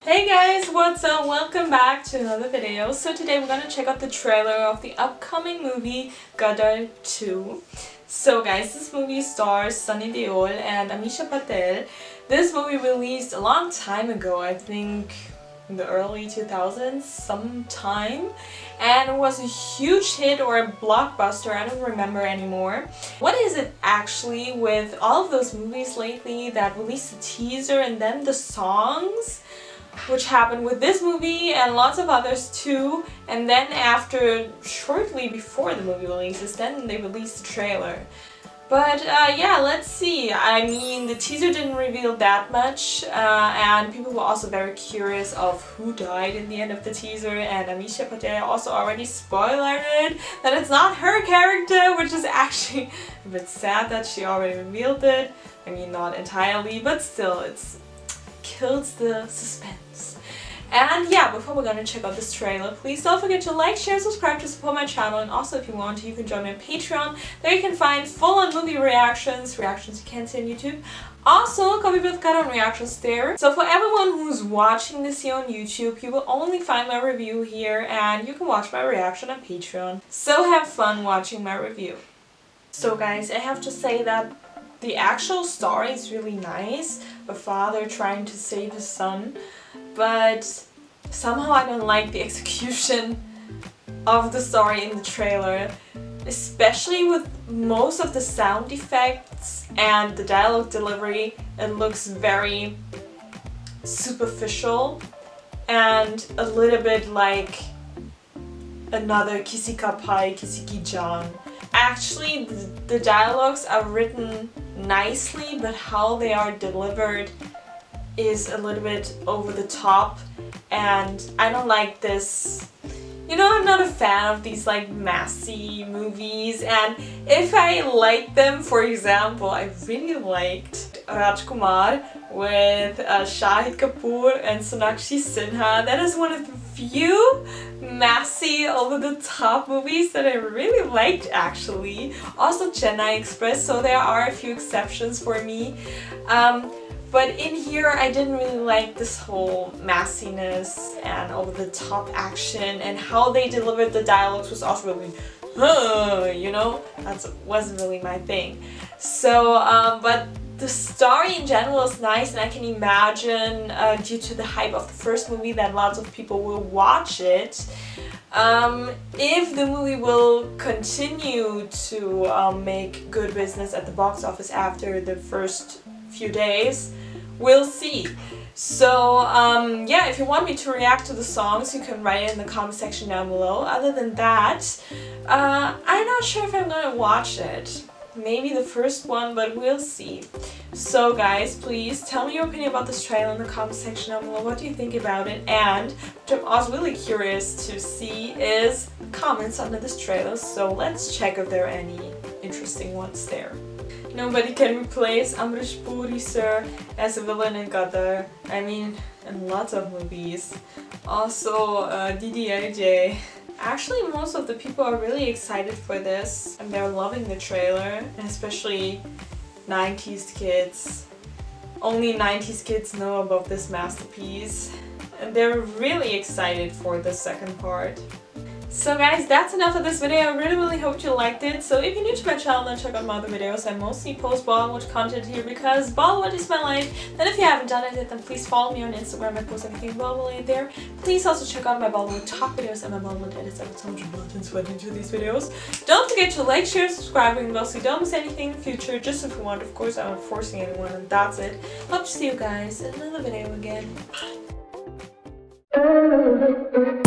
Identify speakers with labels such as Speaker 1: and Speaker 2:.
Speaker 1: Hey guys, what's up? Welcome back to another video. So today we're gonna check out the trailer of the upcoming movie Gadar 2. So guys, this movie stars Sunny Deol and Ameesha Patel. This movie released a long time ago, I think in the early 2000s sometime and it was a huge hit or a blockbuster I don't remember anymore. What is it actually with all of those movies lately that released a teaser and then the songs which happened with this movie and lots of others too and then after shortly before the movie releases then they released the trailer but uh, yeah, let's see. I mean, the teaser didn't reveal that much, uh, and people were also very curious of who died in the end of the teaser, and Ameesha Patel also already spoiled it, that it's not her character, which is actually a bit sad that she already revealed it. I mean, not entirely, but still, it's kills the suspense. And yeah, before we're gonna check out this trailer, please don't forget to like, share, subscribe to support my channel, and also if you want to, you can join on Patreon. There you can find full-on movie reactions, reactions you can't see on YouTube. Also, Copy with Cut on reactions there. So for everyone who's watching this here on YouTube, you will only find my review here, and you can watch my reaction on Patreon. So have fun watching my review. So guys, I have to say that the actual story is really nice. A father trying to save his son but somehow I don't like the execution of the story in the trailer especially with most of the sound effects and the dialogue delivery it looks very superficial and a little bit like another Kisi Ka Bhai Kisi Ki Jaan. Actually, the, the dialogues are written nicely, but how they are delivered is a little bit over the top and I don't like this you know, I'm not a fan of these like messy movies and if I like them, for example, I really liked Rajkumar with uh, Shahid Kapoor and Sonakshi Sinha. That is one of the few messy, over-the-top movies that I really liked actually. Also Chennai Express, so there are a few exceptions for me. Um, but in here, I didn't really like this whole massiness and over-the-top action and how they delivered the dialogues was also really, uh, you know, that wasn't really my thing. So, um, but the story in general is nice and I can imagine uh, due to the hype of the first movie that lots of people will watch it. Um, if the movie will continue to um, make good business at the box office after the first few days. We'll see. So um, yeah, if you want me to react to the songs, you can write it in the comment section down below. Other than that, uh, I'm not sure if I'm gonna watch it. Maybe the first one, but we'll see. So guys, please tell me your opinion about this trailer in the comment section down below. What do you think about it? And what I'm also really curious to see is comments under this trailer. So let's check if there are any interesting ones there. Nobody can replace Amrish Puri sir as a villain in Gadar. I mean, in lots of movies. Also, uh, DDLJ. Actually, most of the people are really excited for this and they're loving the trailer, especially 90s kids. Only 90s kids know about this masterpiece and they're really excited for the second part. So guys, that's enough of this video. I really, really hope you liked it. So if you're new to my channel, then check out my other videos. I mostly post Bollywood content here because Bollywood is my life. Then if you haven't done it yet, then please follow me on Instagram. I post everything Bollywood there. Please also check out my Bollywood talk videos and my Bollywood edits. I put so much blood and sweat into these videos. Don't forget to like, share, subscribe, and so you don't miss anything in the future. Just if you want, of course, I'm not forcing anyone, and that's it. Hope to see you guys in another video again. Bye.